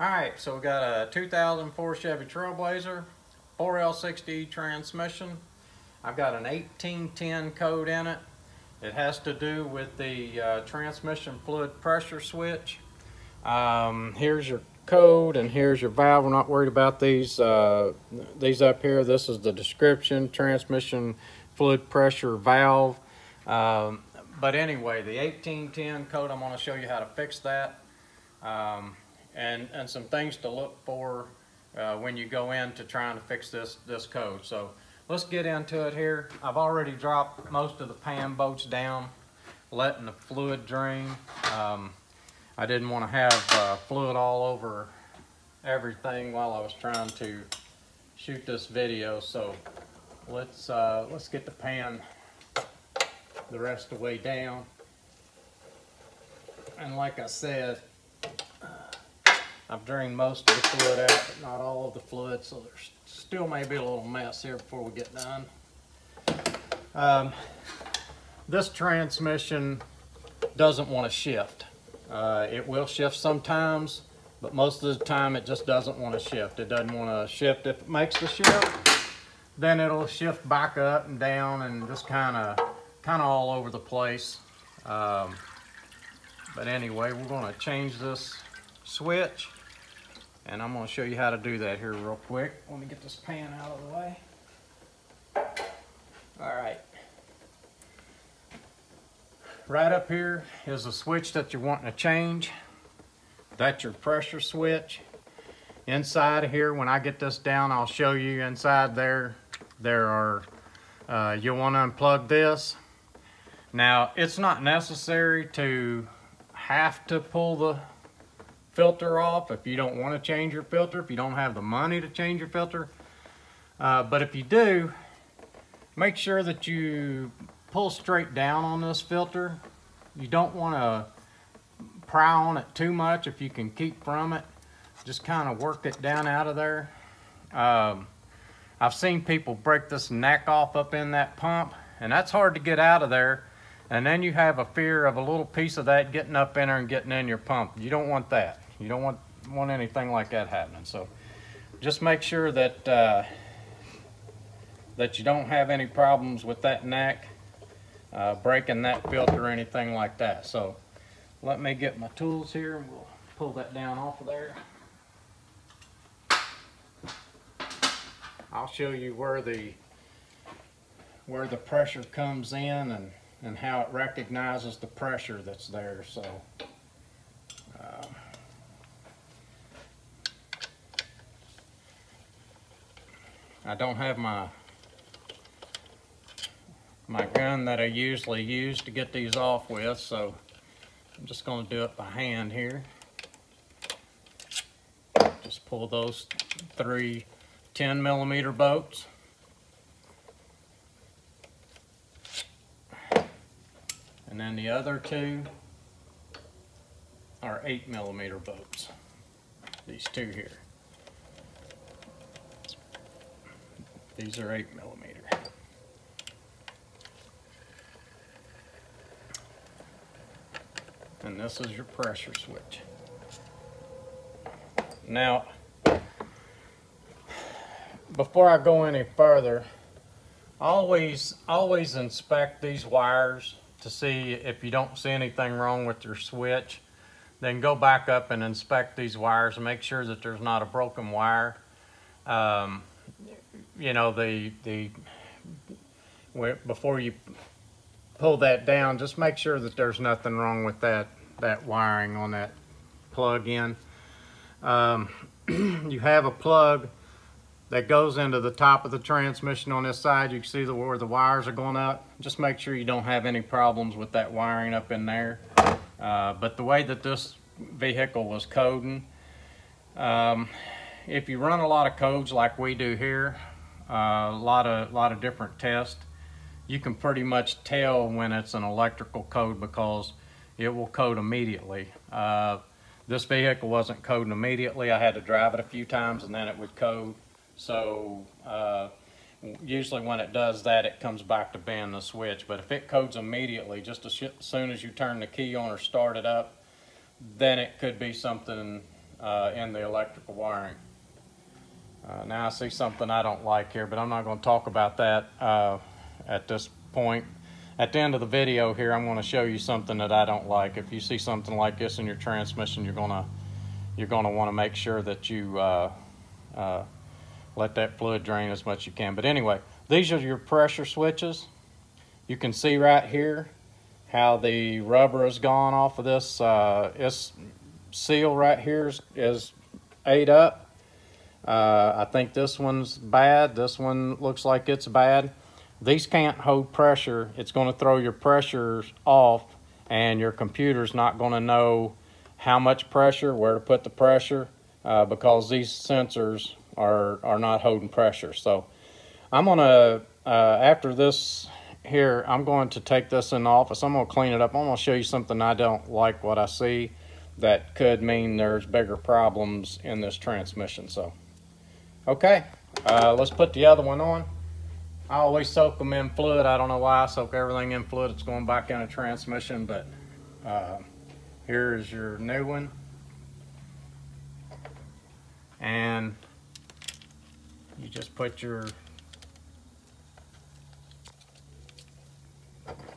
All right, so we got a 2004 Chevy Trailblazer, 4L60 transmission. I've got an 1810 code in it. It has to do with the uh, transmission fluid pressure switch. Um, here's your code and here's your valve. We're not worried about these. Uh, these up here, this is the description, transmission fluid pressure valve. Um, but anyway, the 1810 code, I'm going to show you how to fix that. Um, and, and some things to look for uh, when you go into trying to fix this, this code. So let's get into it here. I've already dropped most of the pan bolts down, letting the fluid drain. Um, I didn't want to have uh, fluid all over everything while I was trying to shoot this video. So let's, uh, let's get the pan the rest of the way down. And like I said, I've drained most of the fluid out, but not all of the fluid, so there's still may be a little mess here before we get done. Um, this transmission doesn't want to shift. Uh, it will shift sometimes, but most of the time it just doesn't want to shift. It doesn't want to shift. If it makes the shift, then it'll shift back up and down and just kind of kind of all over the place. Um, but anyway, we're going to change this switch. And I'm going to show you how to do that here real quick. Let me get this pan out of the way. All right. Right up here is the switch that you're wanting to change. That's your pressure switch. Inside of here, when I get this down, I'll show you inside there, there are, uh, you'll want to unplug this. Now, it's not necessary to have to pull the filter off if you don't want to change your filter, if you don't have the money to change your filter. Uh, but if you do, make sure that you pull straight down on this filter. You don't want to pry on it too much if you can keep from it. Just kind of work it down out of there. Um, I've seen people break this neck off up in that pump, and that's hard to get out of there. And then you have a fear of a little piece of that getting up in there and getting in your pump. You don't want that. You don't want, want anything like that happening. So just make sure that, uh, that you don't have any problems with that neck, uh, breaking that filter or anything like that. So let me get my tools here and we'll pull that down off of there. I'll show you where the where the pressure comes in and and how it recognizes the pressure that's there. So I don't have my my gun that I usually use to get these off with, so I'm just going to do it by hand here. Just pull those three 10 millimeter bolts. And then the other two are eight millimeter bolts. These two here. These are eight millimeter. And this is your pressure switch. Now, before I go any further, always, always inspect these wires to see if you don't see anything wrong with your switch, then go back up and inspect these wires and make sure that there's not a broken wire. Um, you know, the, the, before you pull that down, just make sure that there's nothing wrong with that, that wiring on that plug-in. Um, you have a plug that goes into the top of the transmission on this side. You can see the, where the wires are going up. Just make sure you don't have any problems with that wiring up in there. Uh, but the way that this vehicle was coding, um, if you run a lot of codes like we do here, uh, a lot of, lot of different tests, you can pretty much tell when it's an electrical code because it will code immediately. Uh, this vehicle wasn't coding immediately. I had to drive it a few times and then it would code. So uh, usually when it does that, it comes back to ban the switch. But if it codes immediately, just as soon as you turn the key on or start it up, then it could be something uh, in the electrical wiring. Uh, now I see something I don't like here, but I'm not going to talk about that uh, at this point. At the end of the video here, I'm going to show you something that I don't like. If you see something like this in your transmission, you're going to you're going to want to make sure that you uh, uh, let that fluid drain as much as you can. But anyway, these are your pressure switches. You can see right here how the rubber has gone off of this. Uh, this seal right here is, is ate up. Uh, I think this one's bad. This one looks like it's bad. These can't hold pressure. It's going to throw your pressures off and your computer's not going to know how much pressure, where to put the pressure, uh, because these sensors are, are not holding pressure. So I'm going to, uh, after this here, I'm going to take this in the office. I'm going to clean it up. I'm going to show you something I don't like what I see that could mean there's bigger problems in this transmission. So, okay, uh, let's put the other one on. I always soak them in fluid. I don't know why I soak everything in fluid. It's going back in a transmission, but uh, here is your new one. And you just put your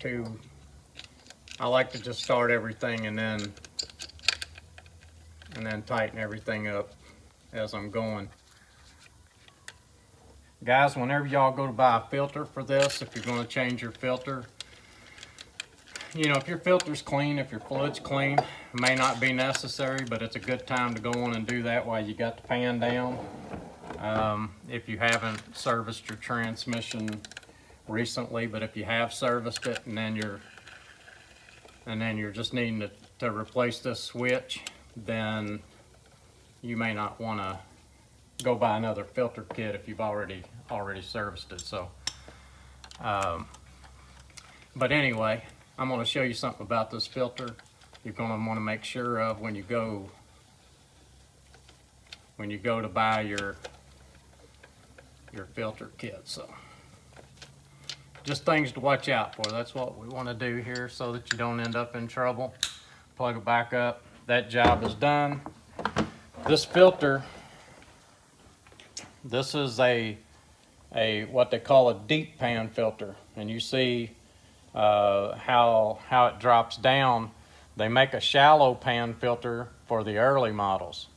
two, I like to just start everything and then and then tighten everything up as I'm going. Guys, whenever y'all go to buy a filter for this, if you're going to change your filter, you know, if your filter's clean, if your fluid's clean, it may not be necessary, but it's a good time to go on and do that while you got the pan down. Um, if you haven't serviced your transmission recently, but if you have serviced it and then you're and then you're just needing to, to replace this switch, then you may not want to go buy another filter kit if you've already already serviced it. So, um, but anyway, I'm going to show you something about this filter. You're going to want to make sure of when you go when you go to buy your your filter kit. So, just things to watch out for. That's what we want to do here so that you don't end up in trouble. Plug it back up that job is done. This filter, this is a, a what they call a deep pan filter. And you see uh, how, how it drops down. They make a shallow pan filter for the early models.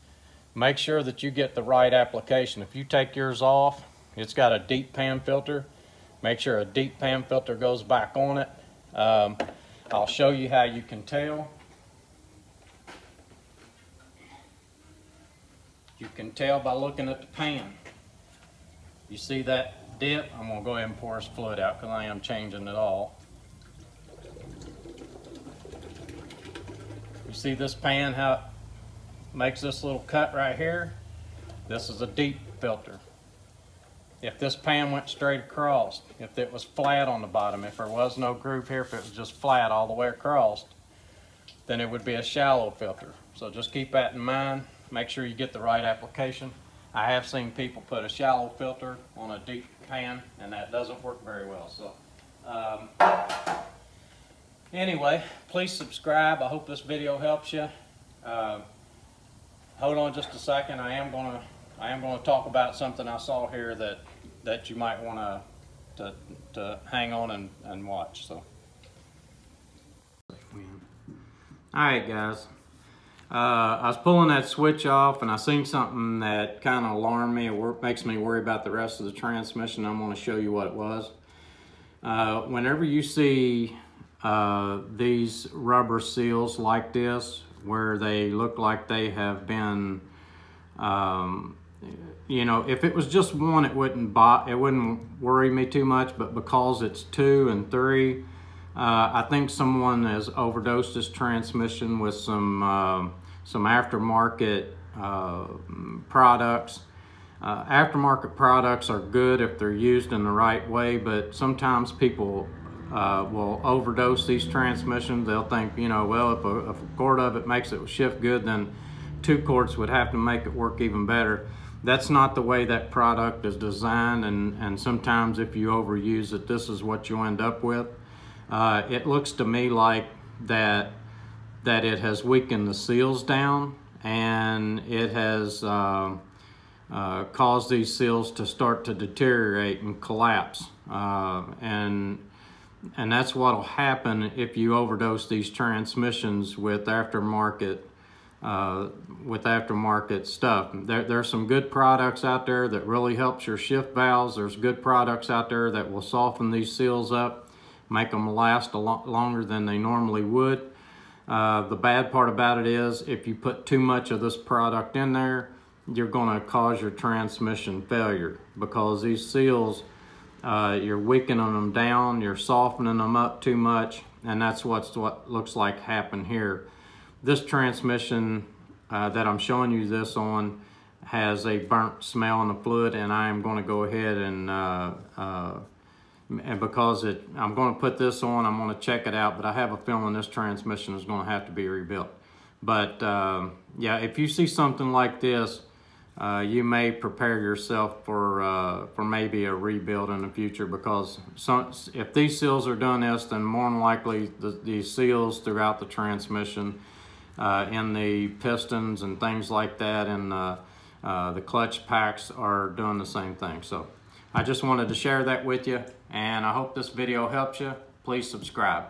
Make sure that you get the right application. If you take yours off, it's got a deep pan filter. Make sure a deep pan filter goes back on it. Um, I'll show you how you can tell. You can tell by looking at the pan. You see that dip? I'm gonna go ahead and pour this fluid out because I am changing it all. You see this pan, how it makes this little cut right here? This is a deep filter. If this pan went straight across, if it was flat on the bottom, if there was no groove here, if it was just flat all the way across, then it would be a shallow filter. So just keep that in mind make sure you get the right application. I have seen people put a shallow filter on a deep pan and that doesn't work very well. So um, anyway, please subscribe. I hope this video helps you. Uh, hold on just a second. I am going to I am to talk about something I saw here that that you might want to to to hang on and, and watch. So. All right, guys. Uh, I was pulling that switch off and I seen something that kind of alarmed me or makes me worry about the rest of the transmission. I'm going to show you what it was. Uh, whenever you see uh, these rubber seals like this, where they look like they have been, um, you know, if it was just one, it wouldn't it wouldn't worry me too much. But because it's two and three, uh, I think someone has overdosed this transmission with some uh, some aftermarket uh, products. Uh, aftermarket products are good if they're used in the right way, but sometimes people uh, will overdose these transmissions. They'll think, you know, well, if a, if a quart of it makes it shift good, then two quarts would have to make it work even better. That's not the way that product is designed, and, and sometimes if you overuse it, this is what you end up with. Uh, it looks to me like that that it has weakened the seals down and it has um, uh, caused these seals to start to deteriorate and collapse. Uh, and and that's what'll happen if you overdose these transmissions with aftermarket uh, with aftermarket stuff. There, there's some good products out there that really helps your shift valves. There's good products out there that will soften these seals up, make them last a lot longer than they normally would. Uh, the bad part about it is if you put too much of this product in there, you're gonna cause your transmission failure because these seals, uh, you're weakening them down, you're softening them up too much, and that's what's what looks like happened here. This transmission uh, that I'm showing you this on has a burnt smell in the fluid and I am going to go ahead and uh, uh, and because it I'm going to put this on I'm going to check it out but I have a feeling this transmission is going to have to be rebuilt but um, yeah if you see something like this uh, you may prepare yourself for uh, for maybe a rebuild in the future because some, if these seals are done this then more than likely the, these seals throughout the transmission uh, in the pistons and things like that and uh, uh, the clutch packs are doing the same thing. So I just wanted to share that with you and I hope this video helps you. Please subscribe.